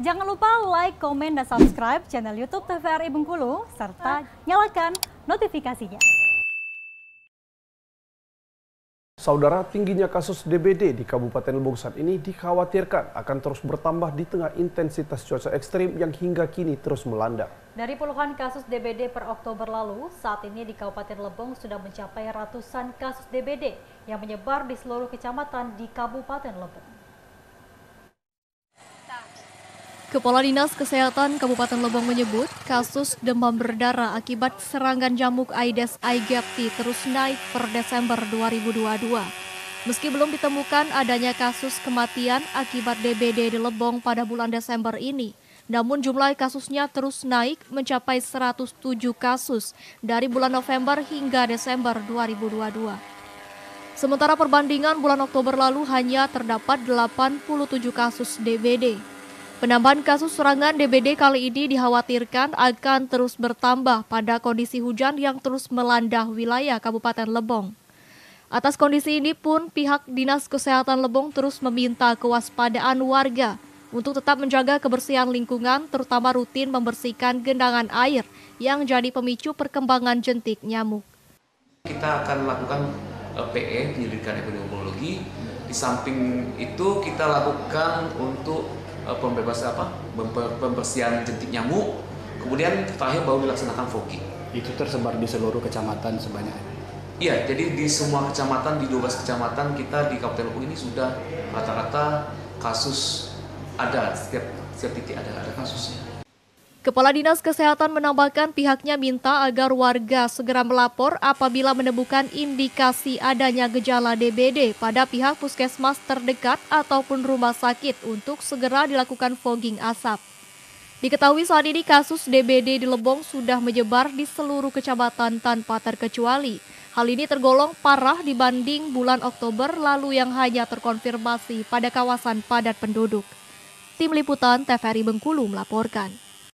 Jangan lupa like, komen, dan subscribe channel YouTube TVRI Bengkulu, serta nyalakan notifikasinya. Saudara, tingginya kasus DBD di Kabupaten Lebong saat ini dikhawatirkan akan terus bertambah di tengah intensitas cuaca ekstrim yang hingga kini terus melanda. Dari puluhan kasus DBD per Oktober lalu, saat ini di Kabupaten Lebong sudah mencapai ratusan kasus DBD yang menyebar di seluruh kecamatan di Kabupaten Lebong. Kepala Dinas Kesehatan Kabupaten Lebong menyebut kasus demam berdarah akibat serangan jamuk Aedes aegypti terus naik per Desember 2022. Meski belum ditemukan adanya kasus kematian akibat DBD di Lebong pada bulan Desember ini, namun jumlah kasusnya terus naik mencapai 107 kasus dari bulan November hingga Desember 2022. Sementara perbandingan bulan Oktober lalu hanya terdapat 87 kasus DBD. Penambahan kasus serangan DBD kali ini dikhawatirkan akan terus bertambah pada kondisi hujan yang terus melanda wilayah Kabupaten Lebong. Atas kondisi ini pun pihak Dinas Kesehatan Lebong terus meminta kewaspadaan warga untuk tetap menjaga kebersihan lingkungan terutama rutin membersihkan genangan air yang jadi pemicu perkembangan jentik nyamuk. Kita akan lakukan eh, PE, penyelidikan epidemiologi. Di samping itu kita lakukan untuk Eh, pembebasan apa? Pembersihan jentik nyamuk. Kemudian terakhir baru dilaksanakan fogging. Itu tersebar di seluruh kecamatan sebanyak iya jadi di semua kecamatan di 12 kecamatan kita di Kabupaten Lebong ini sudah rata-rata kasus ada setiap setiap titik ada ada kasusnya Kepala Dinas Kesehatan menambahkan pihaknya minta agar warga segera melapor apabila menemukan indikasi adanya gejala DBD pada pihak puskesmas terdekat ataupun rumah sakit untuk segera dilakukan fogging asap. Diketahui saat ini kasus DBD di Lebong sudah menyebar di seluruh kecamatan tanpa terkecuali. Hal ini tergolong parah dibanding bulan Oktober lalu yang hanya terkonfirmasi pada kawasan padat penduduk. Tim Liputan TVRI Bengkulu melaporkan.